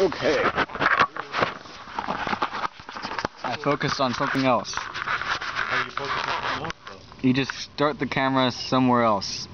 Okay. I focused on something else. You on? You just start the camera somewhere else.